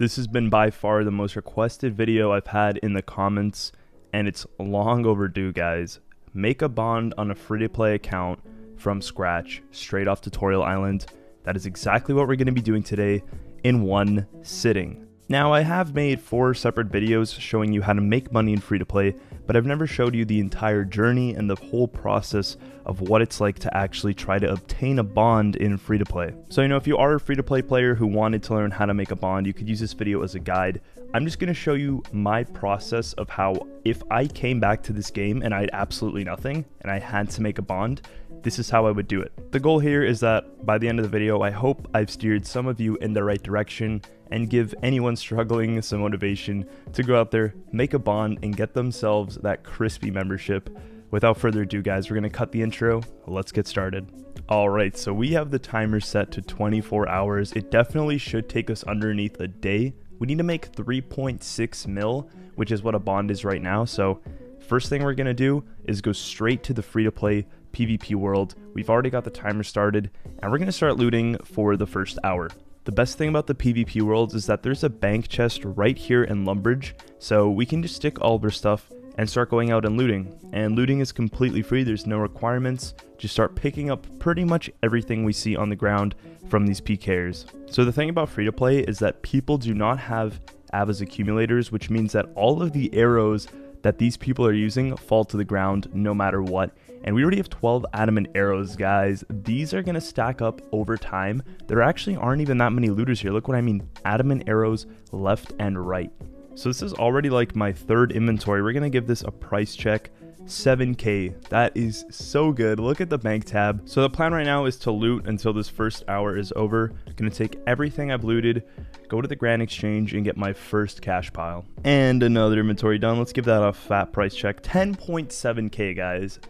This has been by far the most requested video I've had in the comments, and it's long overdue, guys. Make a bond on a free to play account from scratch, straight off Tutorial Island. That is exactly what we're going to be doing today in one sitting. Now, I have made four separate videos showing you how to make money in free to play, but I've never showed you the entire journey and the whole process of what it's like to actually try to obtain a bond in free to play. So, you know, if you are a free to play player who wanted to learn how to make a bond, you could use this video as a guide. I'm just going to show you my process of how, if I came back to this game and I had absolutely nothing and I had to make a bond, this is how I would do it. The goal here is that by the end of the video, I hope I've steered some of you in the right direction and give anyone struggling some motivation to go out there, make a bond, and get themselves that crispy membership. Without further ado, guys, we're going to cut the intro. Let's get started. Alright, so we have the timer set to 24 hours. It definitely should take us underneath a day. We need to make 3.6 mil, which is what a bond is right now. So, first thing we're going to do is go straight to the free to play PvP world. We've already got the timer started, and we're going to start looting for the first hour. The best thing about the PvP worlds is that there's a bank chest right here in Lumbridge, so we can just stick all of our stuff and start going out and looting. And looting is completely free, there's no requirements, just start picking up pretty much everything we see on the ground from these PKers. So the thing about free to play is that people do not have Ava's accumulators, which means that all of the arrows that these people are using fall to the ground no matter what. And we already have 12 adamant arrows, guys. These are to stack up over time. There actually aren't even that many looters here. Look what I mean. Adamant arrows left and right. So this is already like my third inventory. We're going to give this a price check. 7k. That is so good. Look at the bank tab. So the plan right now is to loot until this first hour is over. I'm gonna take everything I've looted, go to the Grand Exchange and get my first cash pile. And another inventory done. Let's give that a fat price check. 10.7k guys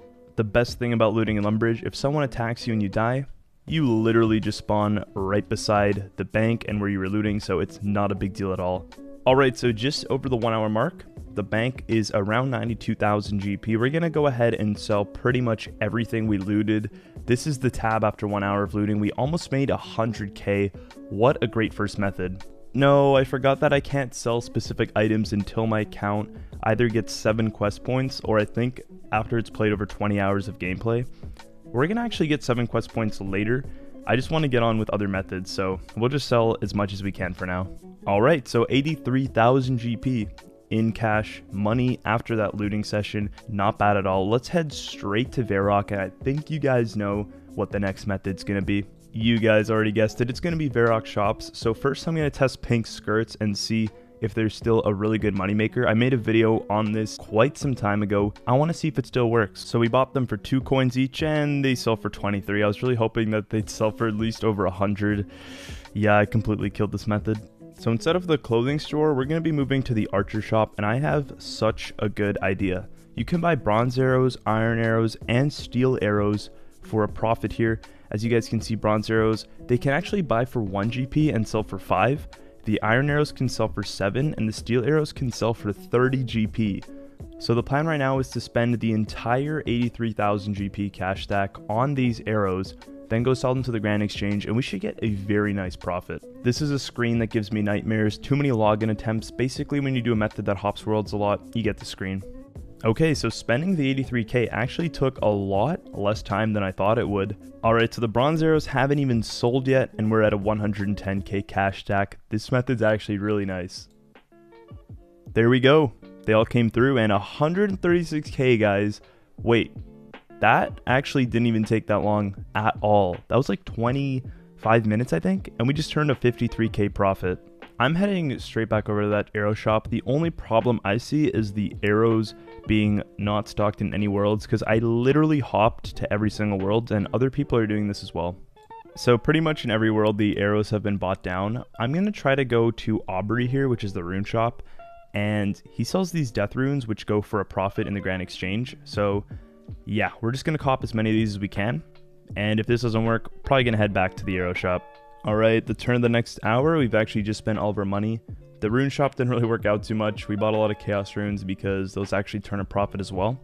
the best thing about looting in Lumbridge, if someone attacks you and you die, you literally just spawn right beside the bank and where you were looting, so it's not a big deal at all. Alright, so just over the one hour mark, the bank is around 92,000 GP. We're to go ahead and sell pretty much everything we looted. This is the tab after one hour of looting. We almost made 100k. What a great first method. No, I forgot that I can't sell specific items until my account either gets 7 quest points or I think after it's played over 20 hours of gameplay. We're to actually get 7 quest points later. I just want to get on with other methods, so we'll just sell as much as we can for now. Alright, so 83,000 GP in cash, money after that looting session. Not bad at all. Let's head straight to Varrock, and I think you guys know what the next method's to be. You guys already guessed it, it's to be Varrock shops. So first I'm to test pink skirts and see if there's still a really good moneymaker. I made a video on this quite some time ago. I want to see if it still works. So we bought them for two coins each and they sell for 23. I was really hoping that they'd sell for at least over 100. Yeah, I completely killed this method. So instead of the clothing store, we're going to be moving to the archer shop and I have such a good idea. You can buy bronze arrows, iron arrows, and steel arrows for a profit here. As you guys can see, bronze arrows, they can actually buy for 1 GP and sell for 5. The iron arrows can sell for 7 and the steel arrows can sell for 30 GP. So the plan right now is to spend the entire 83,000 GP cash stack on these arrows, then go sell them to the Grand Exchange and we should get a very nice profit. This is a screen that gives me nightmares, too many login attempts. Basically when you do a method that hops worlds a lot, you get the screen. Okay, so spending the 83k actually took a lot less time than I thought it would. Alright, so the bronze arrows haven't even sold yet, and we're at a 110k cash stack. This method's actually really nice. There we go. They all came through, and 136k, guys. Wait, that actually didn't even take that long at all. That was like 25 minutes, I think, and we just turned a 53k profit. I'm heading straight back over to that arrow shop. The only problem I see is the arrows being not stocked in any worlds because I literally hopped to every single world and other people are doing this as well. So pretty much in every world the arrows have been bought down. I'm going to try to go to Aubury here, which is the rune shop, and he sells these death runes which go for a profit in the Grand Exchange. So yeah, we're just going to cop as many of these as we can. And if this doesn't work, probably going to head back to the arrow shop. Alright, the turn of the next hour, we've actually just spent all of our money. The rune shop didn't really work out too much. We bought a lot of chaos runes because those actually turn a profit as well.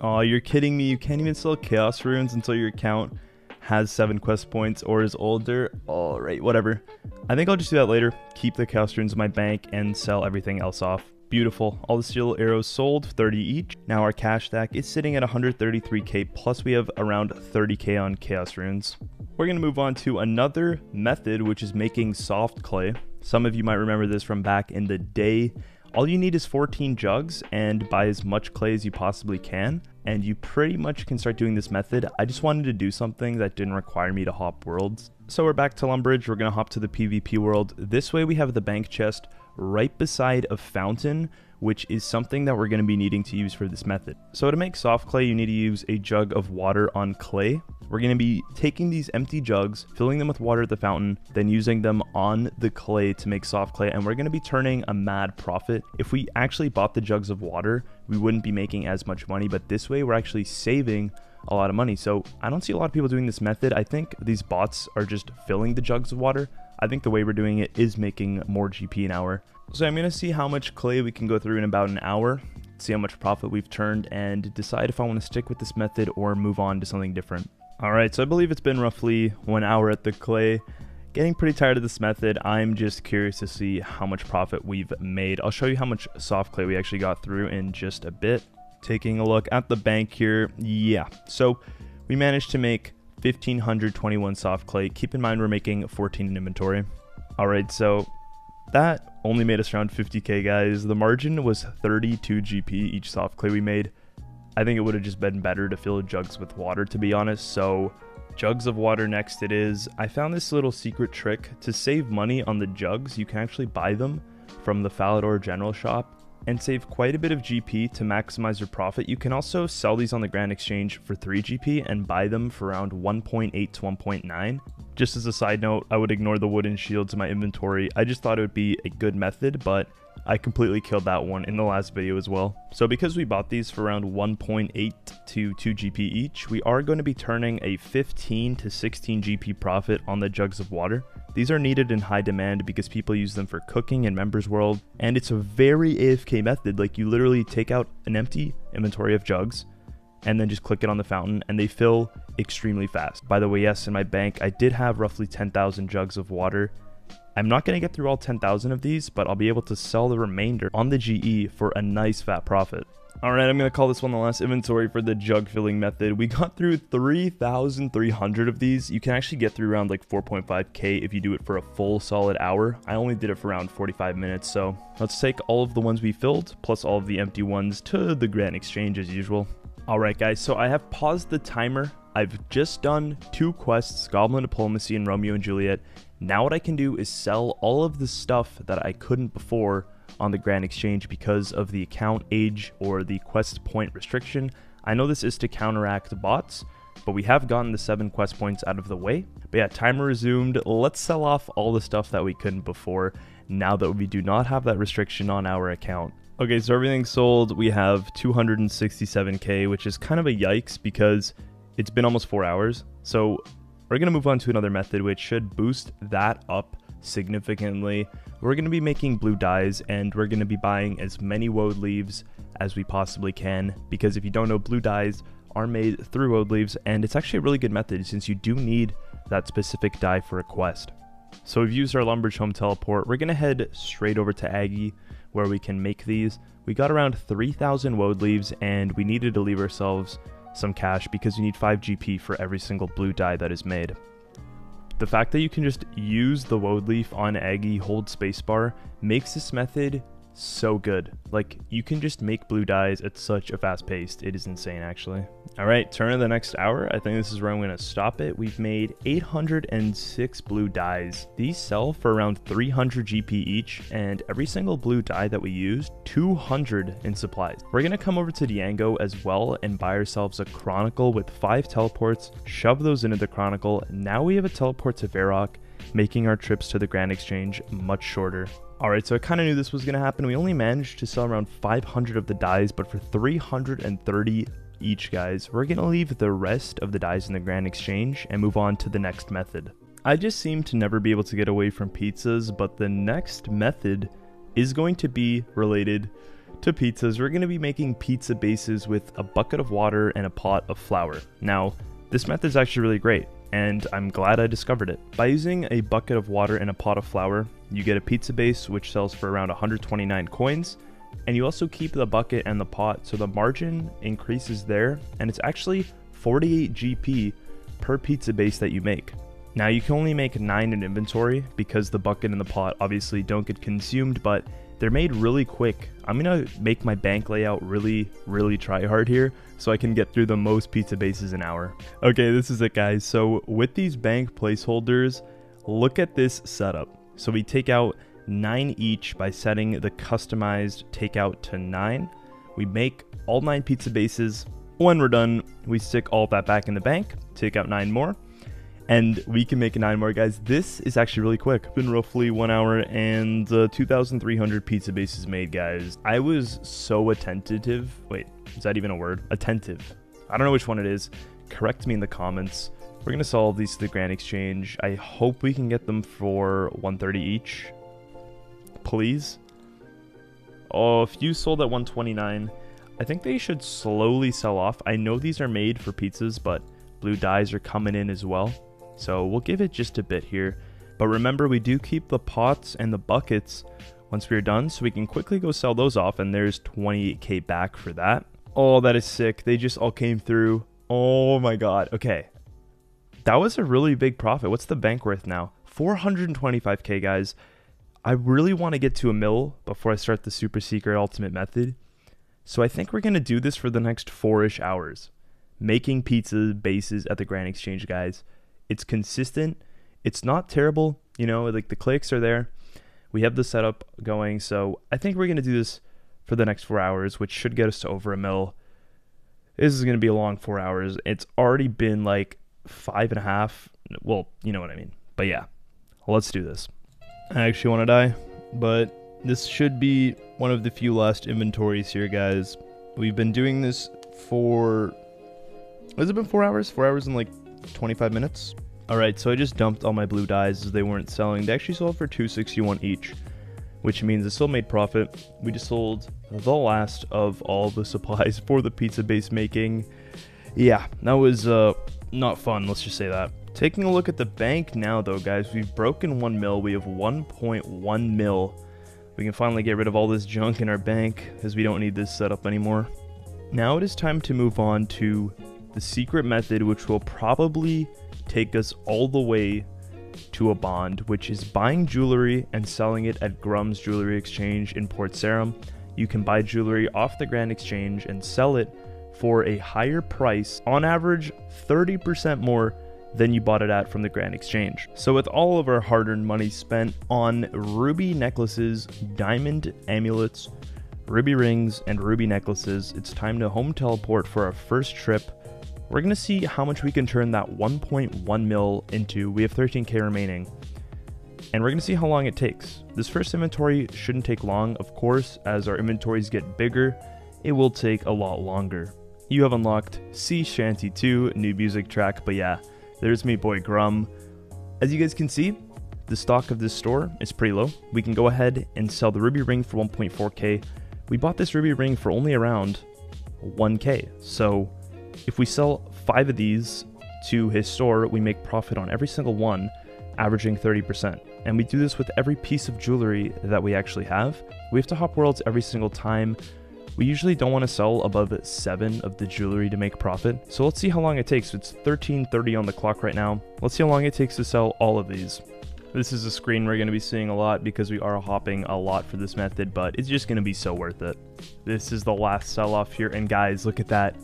Oh, you're kidding me. You can't even sell chaos runes until your account has 7 quest points or is older. Alright, whatever. I think I'll just do that later, keep the chaos runes in my bank, and sell everything else off. Beautiful. All the steel arrows sold, 30 each. Now our cash stack is sitting at 133k, plus we have around 30k on chaos runes. We're going to move on to another method, which is making soft clay. Some of you might remember this from back in the day. All you need is 14 jugs and buy as much clay as you possibly can, and you pretty much can start doing this method. I just wanted to do something that didn't require me to hop worlds. So we're back to Lumbridge, we're going to hop to the PvP world. This way we have the bank chest right beside a fountain, which is something that we're going to be needing to use for this method. So to make soft clay, you need to use a jug of water on clay. We're going to be taking these empty jugs, filling them with water at the fountain, then using them on the clay to make soft clay, and we're going to be turning a mad profit. If we actually bought the jugs of water, we wouldn't be making as much money, but this way we're actually saving a lot of money. So I don't see a lot of people doing this method. I think these bots are just filling the jugs of water. I think the way we're doing it is making more GP an hour. So I'm to see how much clay we can go through in about an hour, see how much profit we've turned, and decide if I want to stick with this method or move on to something different. Alright, so I believe it's been roughly one hour at the clay. Getting pretty tired of this method. I'm just curious to see how much profit we've made. I'll show you how much soft clay we actually got through in just a bit. Taking a look at the bank here. Yeah, so we managed to make 1521 soft clay. Keep in mind we're making 14 in inventory. Alright, so that only made us around 50k, guys. The margin was 32 GP each soft clay we made. I think it would have just been better to fill jugs with water, to be honest. So, jugs of water next it is. I found this little secret trick to save money on the jugs. You can actually buy them from the Falador General Shop and save quite a bit of GP to maximize your profit. You can also sell these on the Grand Exchange for 3 GP and buy them for around 1.8 to 1.9. Just as a side note, I would ignore the wooden shields in my inventory. I just thought it would be a good method, but I completely killed that one in the last video as well. So because we bought these for around 1.8 to 2 GP each, we are going to be turning a 15 to 16 GP profit on the jugs of water. These are needed in high demand because people use them for cooking in Members World, and it's a very AFK method. Like you literally take out an empty inventory of jugs, and then just click it on the fountain and they fill extremely fast. By the way, yes, in my bank, I did have roughly 10,000 jugs of water. I'm not going to get through all 10,000 of these, but I'll be able to sell the remainder on the GE for a nice fat profit. Alright, I'm going to call this one the last inventory for the jug filling method. We got through 3,300 of these. You can actually get through around like 4.5k if you do it for a full solid hour. I only did it for around 45 minutes, so let's take all of the ones we filled, plus all of the empty ones to the Grand Exchange as usual. Alright guys, so I have paused the timer. I've just done two quests, Goblin Diplomacy and Romeo and Juliet. Now what I can do is sell all of the stuff that I couldn't before on the Grand Exchange because of the account age or the quest point restriction. I know this is to counteract bots, but we have gotten the 7 quest points out of the way. But yeah, timer resumed. Let's sell off all the stuff that we couldn't before now that we do not have that restriction on our account. Okay, so everything sold, we have 267k, which is kind of a yikes because it's been almost 4 hours. So we're going to move on to another method which should boost that up significantly. We're going to be making blue dyes and we're going to be buying as many woad leaves as we possibly can because if you don't know, blue dyes are made through woad leaves and it's actually a really good method since you do need that specific dye for a quest. So we've used our Lumbridge home teleport. We're going to head straight over to Aggie where we can make these. We got around 3,000 woad leaves and we needed to leave ourselves some cash because you need 5 GP for every single blue dye that is made. The fact that you can just use the woad leaf on Aggie, hold spacebar, makes this method so good. Like, you can just make blue dyes at such a fast pace. It is insane, actually. All right, turn of the next hour. I think this is where I'm going to stop it. We've made 806 blue dyes. These sell for around 300 GP each, and every single blue dye that we use, 200 in supplies. We're going to come over to Diango as well and buy ourselves a Chronicle with five teleports, shove those into the Chronicle. Now we have a teleport to Varrock, making our trips to the Grand Exchange much shorter. Alright, so I kind of knew this was going to happen. We only managed to sell around 500 of the dyes, but for 330 each, guys, we're going to leave the rest of the dyes in the Grand Exchange and move on to the next method. I just seem to never be able to get away from pizzas, but the next method is going to be related to pizzas. We're going to be making pizza bases with a bucket of water and a pot of flour. Now, this method is actually really great. And I'm glad I discovered it. By using a bucket of water and a pot of flour, you get a pizza base which sells for around 129 coins, and you also keep the bucket and the pot so the margin increases there, and it's actually 48 GP per pizza base that you make. Now you can only make 9 in inventory because the bucket and the pot obviously don't get consumed, but they're made really quick. I'm gonna make my bank layout really, really try hard here so I can get through the most pizza bases an hour. Okay, this is it guys. So with these bank placeholders, look at this setup. So we take out nine each by setting the customized takeout to nine. We make all nine pizza bases. When we're done, we stick all that back in the bank, take out nine more, and we can make nine more guys. This is actually really quick. Been roughly one hour and uh, 2,300 pizza bases made, guys. I was so attentive. Wait, is that even a word? Attentive. I don't know which one it is. Correct me in the comments. We're gonna solve these to the Grand Exchange. I hope we can get them for 130 each. Please. Oh, if you sold at 129, I think they should slowly sell off. I know these are made for pizzas, but blue dyes are coming in as well. So we'll give it just a bit here. But remember, we do keep the pots and the buckets once we're done, so we can quickly go sell those off, and there's 28k back for that. Oh, that is sick. They just all came through. Oh my god. Okay. That was a really big profit. What's the bank worth now? 425k, guys. I really want to get to a mill before I start the super secret ultimate method. So I think we're going to do this for the next four-ish hours. Making pizza bases at the Grand Exchange, guys. It's consistent. It's not terrible. You know, like the clicks are there. We have the setup going. So I think we're going to do this for the next four hours, which should get us to over a mil. This is going to be a long four hours. It's already been like five and a half. Well, you know what I mean. But yeah, let's do this. I actually want to die, but this should be one of the few last inventories here, guys. We've been doing this for. Has it been four hours? Four hours and like 25 minutes. Alright, so I just dumped all my blue dyes as they weren't selling. They actually sold for 261 each, which means it still made profit. We just sold the last of all the supplies for the pizza base making. Yeah, that was uh, not fun, let's just say that. Taking a look at the bank now though, guys, we've broken 1 mil. We have 1.1 mil. We can finally get rid of all this junk in our bank as we don't need this setup anymore. Now it is time to move on to the secret method, which will probably take us all the way to a bond, which is buying jewelry and selling it at Grum's Jewelry Exchange in Port Sarim. You can buy jewelry off the Grand Exchange and sell it for a higher price, on average 30% more than you bought it at from the Grand Exchange. So with all of our hard-earned money spent on ruby necklaces, diamond amulets, ruby rings, and ruby necklaces, it's time to home teleport for our first trip we're to see how much we can turn that 1.1 mil into. We have 13k remaining. And we're to see how long it takes. This first inventory shouldn't take long. Of course, as our inventories get bigger, it will take a lot longer. You have unlocked Sea Shanty 2, new music track, but yeah, there's me boy Grum. As you guys can see, the stock of this store is pretty low. We can go ahead and sell the ruby ring for 1.4k. We bought this ruby ring for only around 1k, so if we sell five of these to his store, we make profit on every single one, averaging 30%. And we do this with every piece of jewelry that we actually have. We have to hop worlds every single time. We usually don't want to sell above 7 of the jewelry to make profit. So let's see how long it takes. It's 13.30 on the clock right now. Let's see how long it takes to sell all of these. This is a screen we're going to be seeing a lot because we are hopping a lot for this method, but it's just going to be so worth it. This is the last sell off here, and guys, look at that.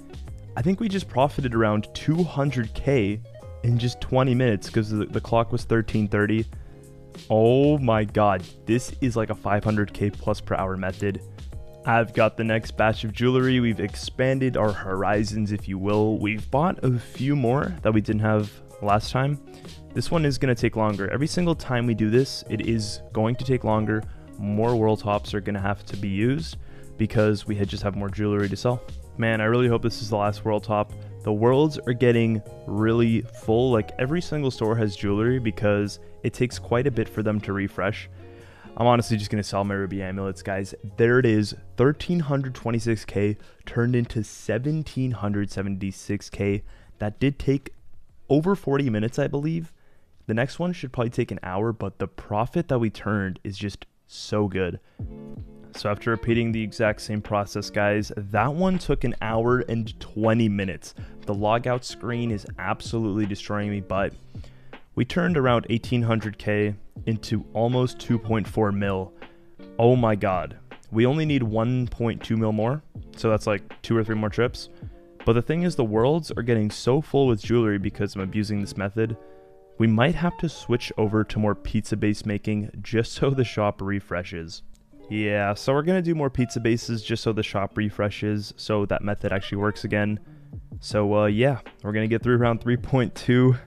I think we just profited around 200k in just 20 minutes because the, the clock was 1330. Oh my god, this is like a 500k plus per hour method. I've got the next batch of jewelry. We've expanded our horizons, if you will. We've bought a few more that we didn't have last time. This one is going to take longer. Every single time we do this, it is going to take longer. More world hops are going to have to be used because we just have more jewelry to sell. Man, I really hope this is the last world hop. The worlds are getting really full. Like every single store has jewelry because it takes quite a bit for them to refresh. I'm honestly just gonna sell my ruby amulets, guys. There it is, 1326k turned into 1776k. That did take over 40 minutes, I believe. The next one should probably take an hour, but the profit that we turned is just so good. So after repeating the exact same process, guys, that one took an hour and 20 minutes. The logout screen is absolutely destroying me, but we turned around 1800k into almost 2.4 mil. Oh my god. We only need 1.2 mil more, so that's like two or three more trips. But the thing is, the worlds are getting so full with jewelry because I'm abusing this method. We might have to switch over to more pizza base making just so the shop refreshes. Yeah, so we're going to do more pizza bases just so the shop refreshes, so that method actually works again. So uh, yeah, we're going to get through around 3.2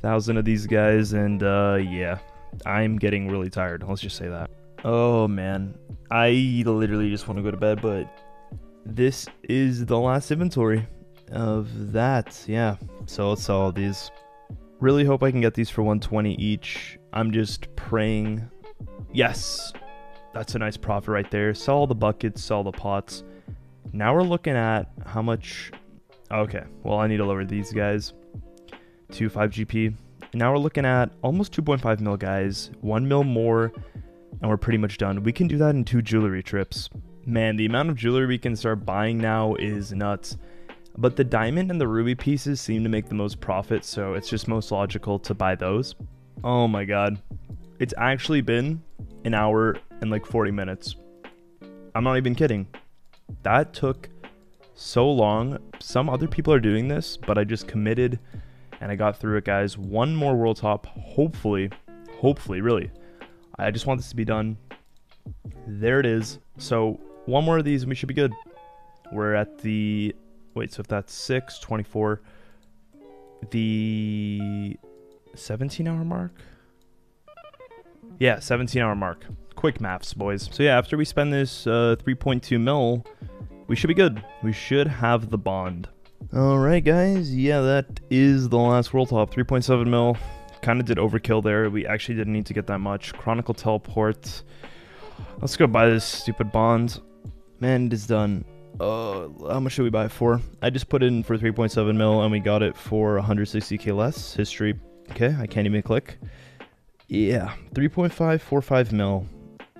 thousand of these guys, and uh, yeah, I'm getting really tired. Let's just say that. Oh man, I literally just want to go to bed, but this is the last inventory of that. Yeah, so let's sell all these. Really hope I can get these for 120 each. I'm just praying. Yes, that's a nice profit right there. Sell all the buckets, sell the pots. Now we're looking at how much. Okay, well, I need to lower these guys to 5 GP. Now we're looking at almost 2.5 mil, guys. 1 mil more, and we're pretty much done. We can do that in two jewelry trips. Man, the amount of jewelry we can start buying now is nuts. But the diamond and the ruby pieces seem to make the most profit, so it's just most logical to buy those. Oh my god. It's actually been an hour and like 40 minutes. I'm not even kidding. That took so long. Some other people are doing this, but I just committed and I got through it, guys. One more world hop, hopefully, hopefully, really. I just want this to be done. There it is. So one more of these and we should be good. We're at the, wait, so if that's 6, 24, the 17 hour mark? Yeah, 17 hour mark. Quick maths, boys. So yeah, after we spend this uh, 3.2 mil, we should be good. We should have the bond. Alright guys, yeah that is the last world hop, 3.7 mil. Kind of did overkill there, we actually didn't need to get that much. Chronicle Teleport. Let's go buy this stupid bond. Man, it is done. Uh, how much should we buy it for? I just put in for 3.7 mil and we got it for 160k less. History, okay, I can't even click. Yeah, 3.545 mil.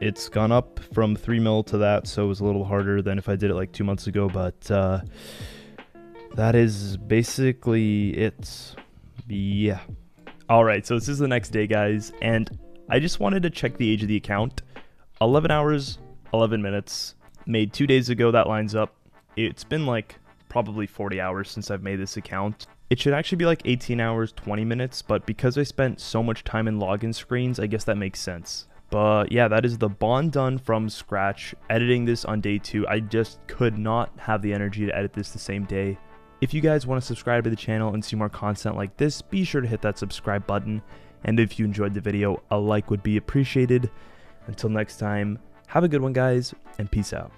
It's gone up from 3 mil to that, so it was a little harder than if I did it like two months ago, but uh, that is basically it. Yeah. Alright, so this is the next day, guys, and I just wanted to check the age of the account. 11 hours, 11 minutes. Made two days ago, that lines up. It's been like probably 40 hours since I've made this account. It should actually be like 18 hours, 20 minutes, but because I spent so much time in login screens, I guess that makes sense. But yeah, that is the bond done from scratch. Editing this on day two, I just could not have the energy to edit this the same day. If you guys want to subscribe to the channel and see more content like this, be sure to hit that subscribe button. And if you enjoyed the video, a like would be appreciated. Until next time, have a good one, guys, and peace out.